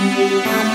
Música